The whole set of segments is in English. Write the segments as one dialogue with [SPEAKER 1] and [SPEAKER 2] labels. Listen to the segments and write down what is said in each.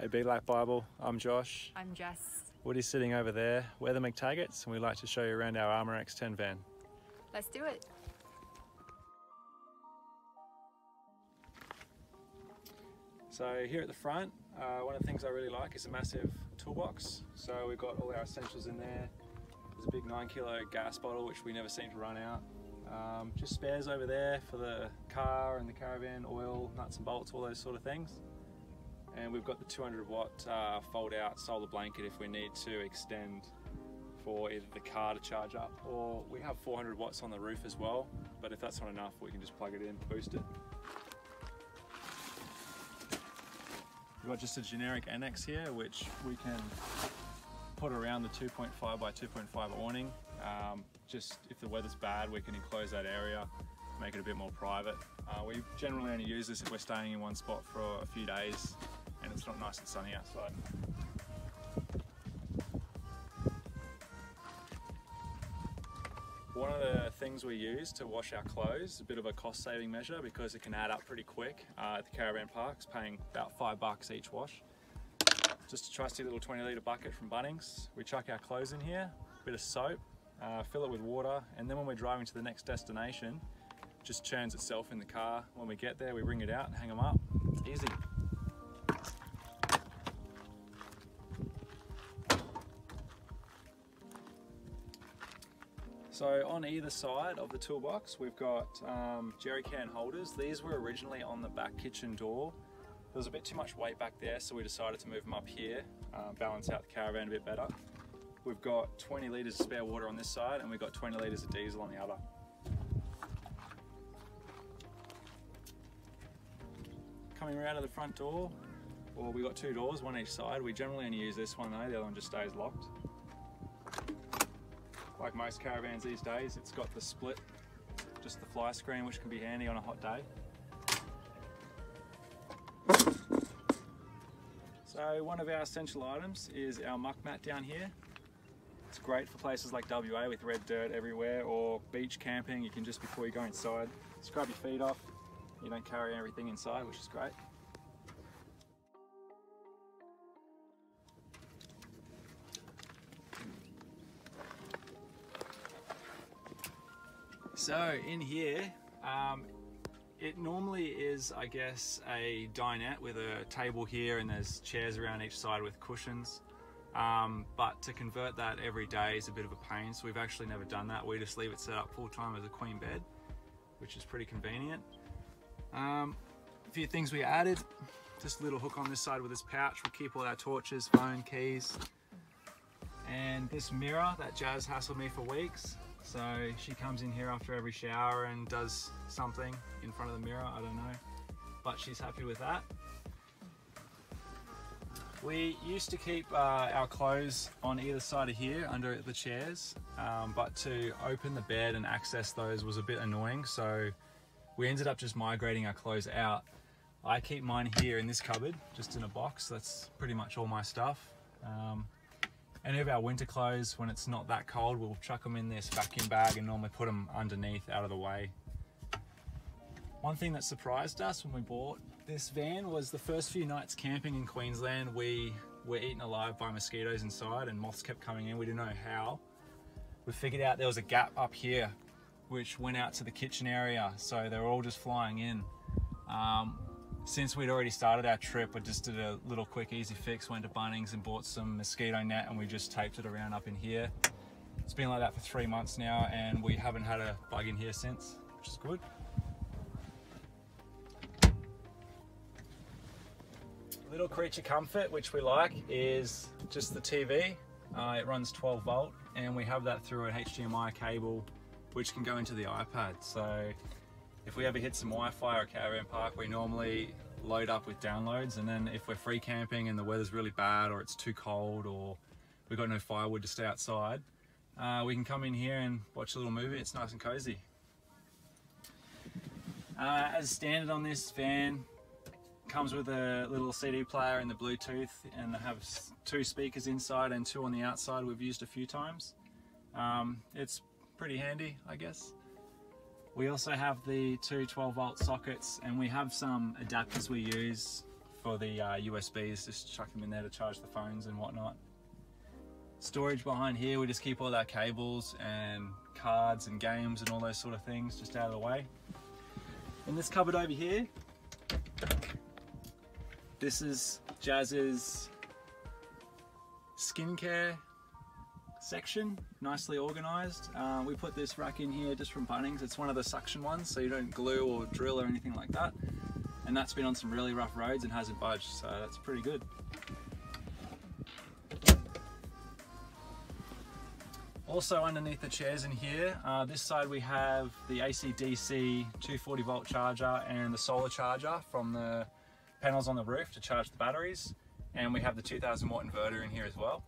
[SPEAKER 1] Hey, Big Lap Bible. I'm Josh.
[SPEAKER 2] I'm Jess.
[SPEAKER 1] Woody's sitting over there. We're the MacTaggarts, and we'd like to show you around our Armor X10 van.
[SPEAKER 2] Let's do it.
[SPEAKER 1] So here at the front, uh, one of the things I really like is a massive toolbox. So we've got all our essentials in there. There's a big nine kilo gas bottle, which we never seem to run out. Um, just spares over there for the car and the caravan, oil, nuts and bolts, all those sort of things. And we've got the 200 watt uh, fold out solar blanket if we need to extend for either the car to charge up or we have 400 watts on the roof as well. But if that's not enough, we can just plug it in, boost it. We've got just a generic annex here, which we can put around the 2.5 by 2.5 awning. Um, just if the weather's bad, we can enclose that area, make it a bit more private. Uh, we generally only use this if we're staying in one spot for a few days and it's not nice and sunny outside. One of the things we use to wash our clothes, a bit of a cost saving measure because it can add up pretty quick uh, at the caravan parks, paying about five bucks each wash. Just a trusty little 20 litre bucket from Bunnings. We chuck our clothes in here, a bit of soap, uh, fill it with water, and then when we're driving to the next destination, just churns itself in the car. When we get there, we wring it out and hang them up. Easy. So on either side of the toolbox, we've got um, jerry can holders. These were originally on the back kitchen door. There was a bit too much weight back there, so we decided to move them up here, uh, balance out the caravan a bit better. We've got 20 litres of spare water on this side, and we've got 20 litres of diesel on the other. Coming around to the front door, well, we've got two doors, one each side. We generally only use this one though, the other one just stays locked like most caravans these days, it's got the split, just the fly screen, which can be handy on a hot day. So one of our essential items is our MukMat down here. It's great for places like WA with red dirt everywhere or beach camping. You can just before you go inside, scrub your feet off. You don't carry everything inside, which is great. So in here, um, it normally is, I guess, a dinette with a table here and there's chairs around each side with cushions. Um, but to convert that every day is a bit of a pain, so we've actually never done that. We just leave it set up full time as a queen bed, which is pretty convenient. Um, a few things we added, just a little hook on this side with this pouch. We keep all our torches, phone, keys, and this mirror that Jas hassled me for weeks. So she comes in here after every shower and does something in front of the mirror, I don't know. But she's happy with that. We used to keep uh, our clothes on either side of here under the chairs, um, but to open the bed and access those was a bit annoying, so we ended up just migrating our clothes out. I keep mine here in this cupboard, just in a box. That's pretty much all my stuff. Um, any of our winter clothes, when it's not that cold, we'll chuck them in this vacuum bag and normally put them underneath out of the way. One thing that surprised us when we bought this van was the first few nights camping in Queensland, we were eaten alive by mosquitoes inside and moths kept coming in. We didn't know how. We figured out there was a gap up here which went out to the kitchen area, so they were all just flying in. Um, since we'd already started our trip, I just did a little quick easy fix, went to Bunnings and bought some mosquito net and we just taped it around up in here. It's been like that for three months now and we haven't had a bug in here since, which is good. Little creature comfort, which we like, is just the TV. Uh, it runs 12 volt and we have that through an HDMI cable, which can go into the iPad. So if we ever hit some Wi-Fi or caravan park, we normally load up with downloads and then if we're free camping and the weather's really bad or it's too cold or we've got no firewood to stay outside, uh, we can come in here and watch a little movie. It's nice and cozy. Uh, as standard on this van, comes with a little CD player and the Bluetooth and have two speakers inside and two on the outside we've used a few times. Um, it's pretty handy, I guess. We also have the two 12 volt sockets and we have some adapters we use for the uh, USBs, just chuck them in there to charge the phones and whatnot. Storage behind here, we just keep all our cables and cards and games and all those sort of things just out of the way. In this cupboard over here, this is Jas's skincare section, nicely organized. Uh, we put this rack in here just from Bunnings. It's one of the suction ones, so you don't glue or drill or anything like that. And that's been on some really rough roads and hasn't budged, so that's pretty good. Also underneath the chairs in here, uh, this side we have the AC-DC 240 volt charger and the solar charger from the panels on the roof to charge the batteries. And we have the 2000 watt inverter in here as well.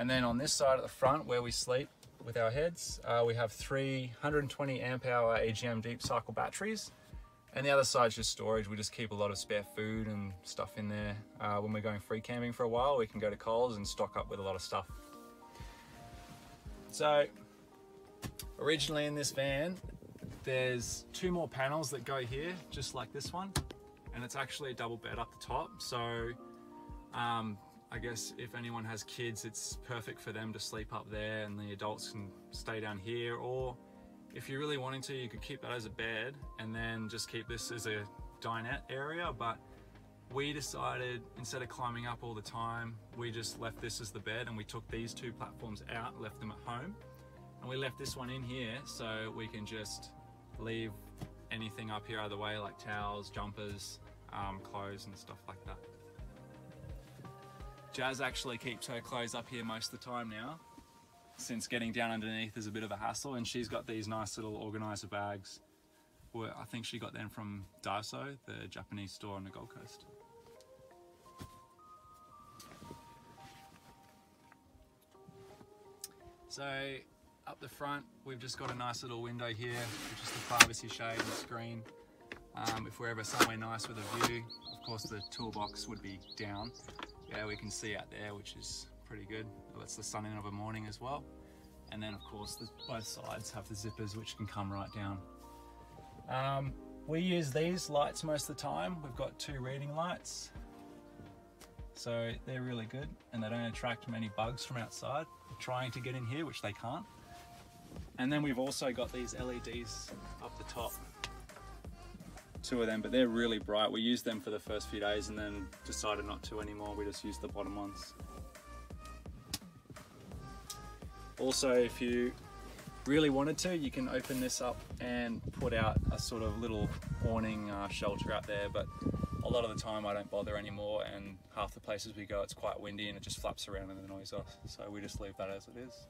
[SPEAKER 1] And then on this side at the front where we sleep with our heads, uh, we have three 120 amp hour AGM deep cycle batteries. And the other side is just storage. We just keep a lot of spare food and stuff in there. Uh, when we're going free camping for a while, we can go to Coles and stock up with a lot of stuff. So originally in this van, there's two more panels that go here, just like this one. And it's actually a double bed up the top. So um, I guess if anyone has kids, it's perfect for them to sleep up there and the adults can stay down here. Or if you're really wanting to, you could keep that as a bed and then just keep this as a dinette area. But we decided instead of climbing up all the time, we just left this as the bed and we took these two platforms out, left them at home. And we left this one in here so we can just leave anything up here either way like towels, jumpers, um, clothes and stuff like that. Jas actually keeps her clothes up here most of the time now since getting down underneath is a bit of a hassle and she's got these nice little organizer bags I think she got them from Daiso, the Japanese store on the Gold Coast. So up the front, we've just got a nice little window here, which is the privacy shade and screen. Um, if we're ever somewhere nice with a view, of course the toolbox would be down. Yeah, we can see out there, which is pretty good. It lets the sun in of a morning as well. And then of course the, both sides have the zippers which can come right down. Um, we use these lights most of the time. We've got two reading lights. So they're really good and they don't attract many bugs from outside trying to get in here, which they can't. And then we've also got these LEDs up the top. Two of them, but they're really bright. We used them for the first few days and then decided not to anymore. We just used the bottom ones. Also, if you really wanted to, you can open this up and put out a sort of little awning uh, shelter out there, but a lot of the time I don't bother anymore and half the places we go it's quite windy and it just flaps around and annoys us, so we just leave that as it is.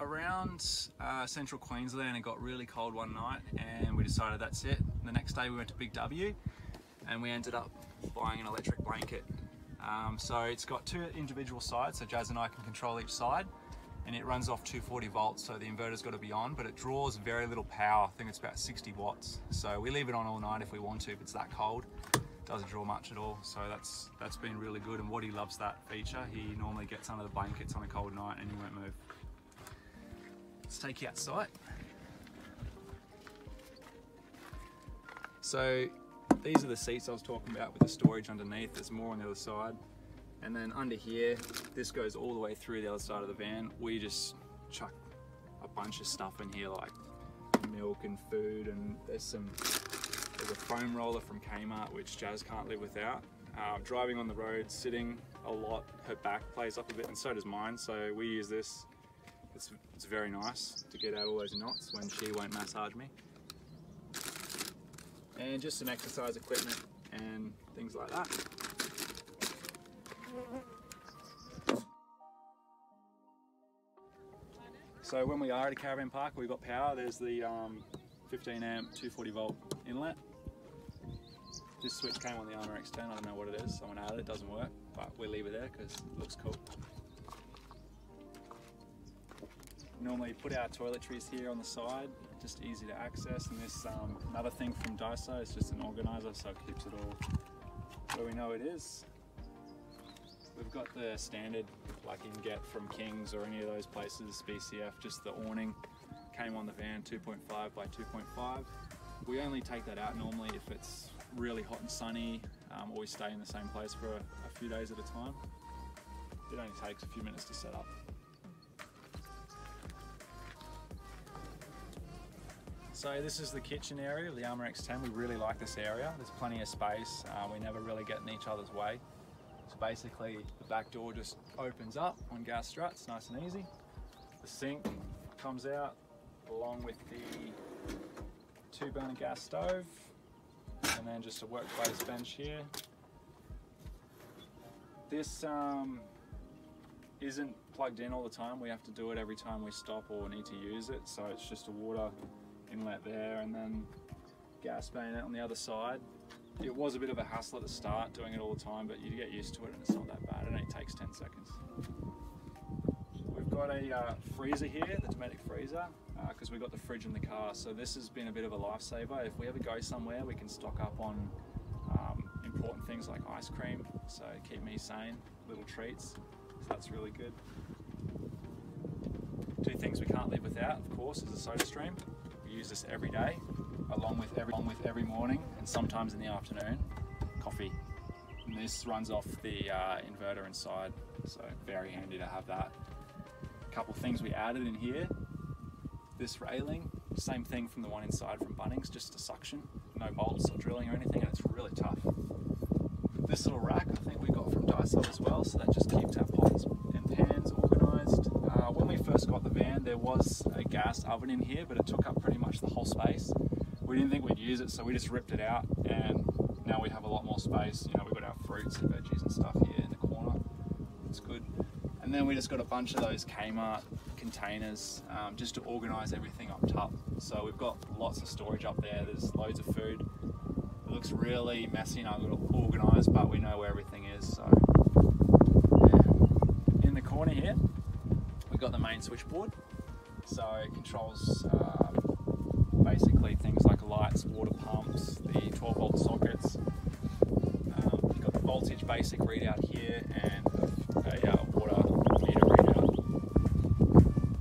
[SPEAKER 1] Around uh, central Queensland it got really cold one night and we decided that's it. The next day we went to Big W and we ended up buying an electric blanket. Um, so it's got two individual sides so Jas and I can control each side and it runs off 240 volts so the inverter's got to be on but it draws very little power. I think it's about 60 watts. So we leave it on all night if we want to if it's that cold. Doesn't draw much at all. So that's that's been really good and Woody loves that feature. He normally gets under the blankets on a cold night and he won't move let's take you outside so these are the seats I was talking about with the storage underneath there's more on the other side and then under here, this goes all the way through the other side of the van. We just chuck a bunch of stuff in here like milk and food and there's some, there's a foam roller from Kmart which Jas can't live without. Uh, driving on the road, sitting a lot, her back plays up a bit and so does mine. So we use this. It's, it's very nice to get out all those knots when she won't massage me. And just some exercise equipment and things like that. So when we are at a caravan park, we've got power. There's the um, 15 amp 240 volt inlet. This switch came on the Armor X10. I don't know what it is. Someone added it. Doesn't work, but we leave it there because it looks cool. Normally put our toiletries here on the side, just easy to access. And this um, another thing from Daiso. It's just an organizer, so it keeps it all where we know it is. We've got the standard like you can get from Kings or any of those places, BCF, just the awning. Came on the van 2.5 by 2.5. we only take that out normally if it's really hot and sunny um, or we stay in the same place for a, a few days at a time. It only takes a few minutes to set up. So this is the kitchen area of the Armor X10. We really like this area. There's plenty of space. Uh, we never really get in each other's way. So basically the back door just opens up on gas struts, nice and easy. The sink comes out along with the two burner gas stove and then just a workplace bench here. This um, isn't plugged in all the time. We have to do it every time we stop or need to use it. So it's just a water inlet there and then gas bayonet on the other side. It was a bit of a hassle at the start doing it all the time, but you get used to it and it's not that bad. It only takes 10 seconds. We've got a uh, freezer here, the Dometic freezer, because uh, we've got the fridge in the car. So this has been a bit of a lifesaver. If we ever go somewhere, we can stock up on um, important things like ice cream. So keep me sane, little treats. So that's really good. Two things we can't live without, of course, is a SodaStream use this every day, along with every, along with every morning and sometimes in the afternoon, coffee. And this runs off the uh, inverter inside, so very handy to have that. A couple things we added in here. This railing, same thing from the one inside from Bunnings, just a suction, no bolts or drilling or anything, and it's really tough. This little rack I think we got from Daiso as well, so that just keeps our pots organised. Uh, when we first got the van, there was a gas oven in here, but it took up pretty much the whole space. We didn't think we'd use it, so we just ripped it out, and now we have a lot more space. You know, we've got our fruits and veggies and stuff here in the corner. It's good. And then we just got a bunch of those Kmart containers um, just to organise everything up top. So we've got lots of storage up there. There's loads of food. It looks really messy and unorganised, but we know where everything is. So corner here, we've got the main switchboard. So it controls um, basically things like lights, water pumps, the 12 volt sockets. Um, you've got the voltage basic readout here and a uh, water meter readout.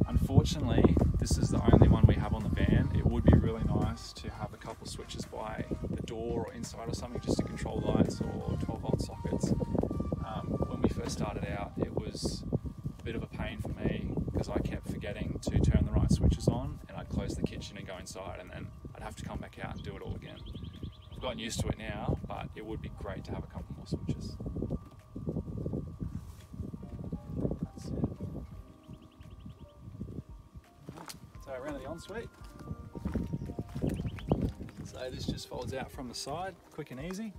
[SPEAKER 1] Unfortunately, this is the only one we have on the van. It would be really nice to have a couple switches by the door or inside or something just to control lights or 12 volt sockets. Um, when we first started out, it was a bit of a pain for me because I kept forgetting to turn the right switches on and I'd close the kitchen and go inside and then I'd have to come back out and do it all again. I've gotten used to it now, but it would be great to have a couple more switches. That's it. So around the ensuite. So this just folds out from the side, quick and easy.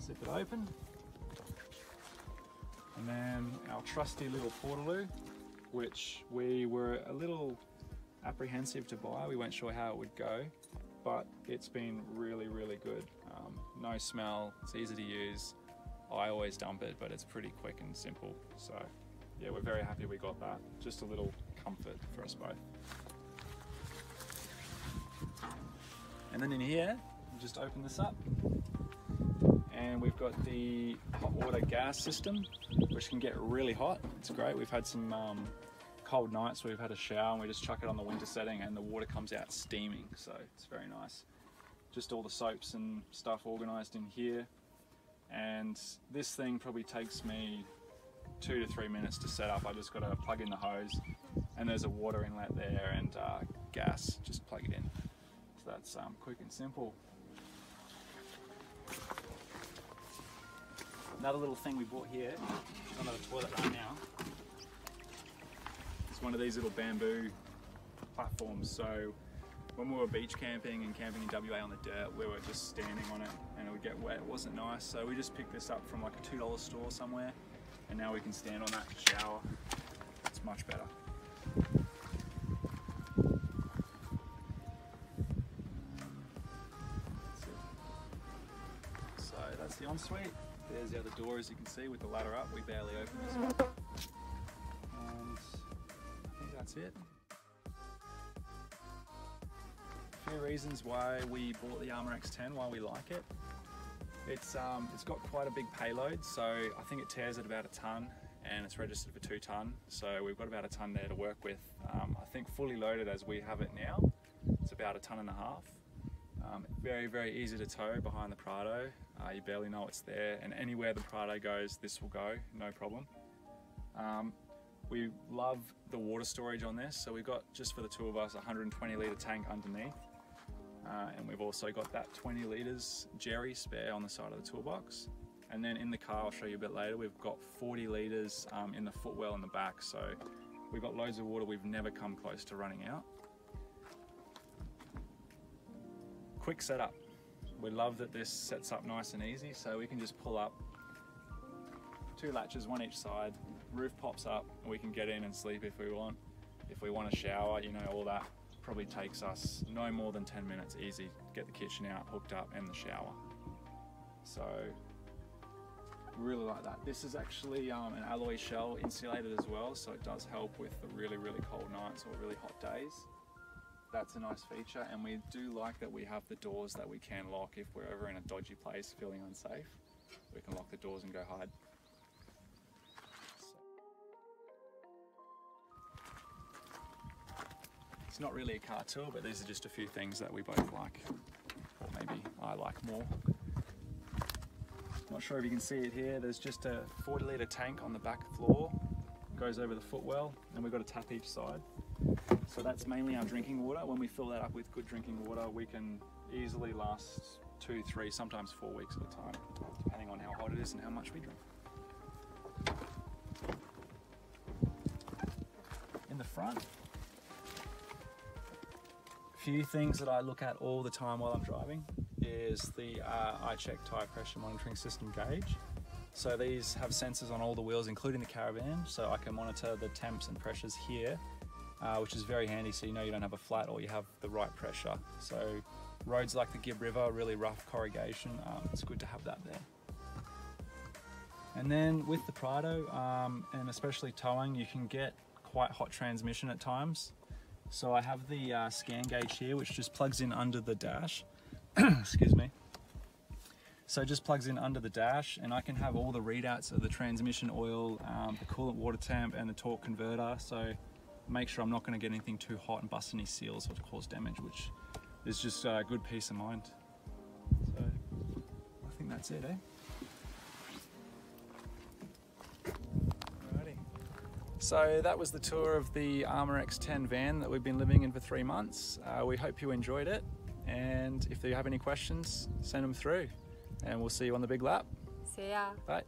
[SPEAKER 1] Zip it open. And then our trusty little Portaloo, which we were a little apprehensive to buy. We weren't sure how it would go, but it's been really, really good. Um, no smell, it's easy to use. I always dump it, but it's pretty quick and simple. So yeah, we're very happy we got that. Just a little comfort for us both. And then in here, just open this up and we've got the hot water gas system which can get really hot. It's great. We've had some um, cold nights where we've had a shower and we just chuck it on the winter setting and the water comes out steaming. So it's very nice. Just all the soaps and stuff organized in here. And this thing probably takes me two to three minutes to set up. I just got to plug in the hose and there's a water inlet there and uh, gas. Just plug it in. So that's um, quick and simple Another little thing we bought here, the toilet right now, one of these little bamboo platforms. So when we were beach camping and camping in WA on the dirt, we were just standing on it and it would get wet. It wasn't nice. So we just picked this up from like a $2 store somewhere and now we can stand on that shower. It's much better. So that's the ensuite. There's the other door as you can see with the ladder up. We barely open this one. And I think that's it. A few reasons why we bought the Armor X10, why we like it. It's, um, it's got quite a big payload, so I think it tears at about a ton and it's registered for two ton. So we've got about a ton there to work with. Um, I think fully loaded as we have it now, it's about a ton and a half. Um, very, very easy to tow behind the Prado. Uh, you barely know it's there, and anywhere the Prado goes, this will go, no problem. Um, we love the water storage on this, so we've got just for the two of us 120 litre tank underneath. Uh, and we've also got that 20 litres Jerry spare on the side of the toolbox. And then in the car, I'll show you a bit later, we've got 40 litres um, in the footwell in the back. So we've got loads of water, we've never come close to running out. Quick setup. We love that this sets up nice and easy, so we can just pull up two latches, one each side, roof pops up, and we can get in and sleep if we want. If we want to shower, you know, all that probably takes us no more than 10 minutes easy. To get the kitchen out, hooked up, and the shower. So, really like that. This is actually um, an alloy shell insulated as well, so it does help with the really, really cold nights or really hot days. That's a nice feature, and we do like that we have the doors that we can lock if we're ever in a dodgy place feeling unsafe. We can lock the doors and go hide. It's not really a car tour, but these are just a few things that we both like, or maybe I like more. Not sure if you can see it here. There's just a 40 litre tank on the back floor, goes over the footwell, and we've got a tap each side. So that's mainly our drinking water. When we fill that up with good drinking water, we can easily last two, three, sometimes four weeks at a time, depending on how hot it is and how much we drink. In the front, a few things that I look at all the time while I'm driving is the uh, iCheck tire pressure monitoring system gauge. So these have sensors on all the wheels, including the caravan, so I can monitor the temps and pressures here, uh, which is very handy so you know you don't have a flat or you have the right pressure. So roads like the Gibb River, really rough corrugation, um, it's good to have that there. And then with the Prado, um, and especially towing, you can get quite hot transmission at times. So I have the uh, ScanGauge here, which just plugs in under the dash. Excuse me. So it just plugs in under the dash and I can have all the readouts of the transmission oil, um, the coolant water temp and the torque converter. So make sure I'm not gonna get anything too hot and bust any seals or to cause damage, which is just uh, good peace of mind. So I think that's it, eh? So that was the tour of the Armor X10 van that we've been living in for three months. Uh, we hope you enjoyed it. And if you have any questions, send them through. And we'll see you on the big lap.
[SPEAKER 2] See ya.
[SPEAKER 1] Bye.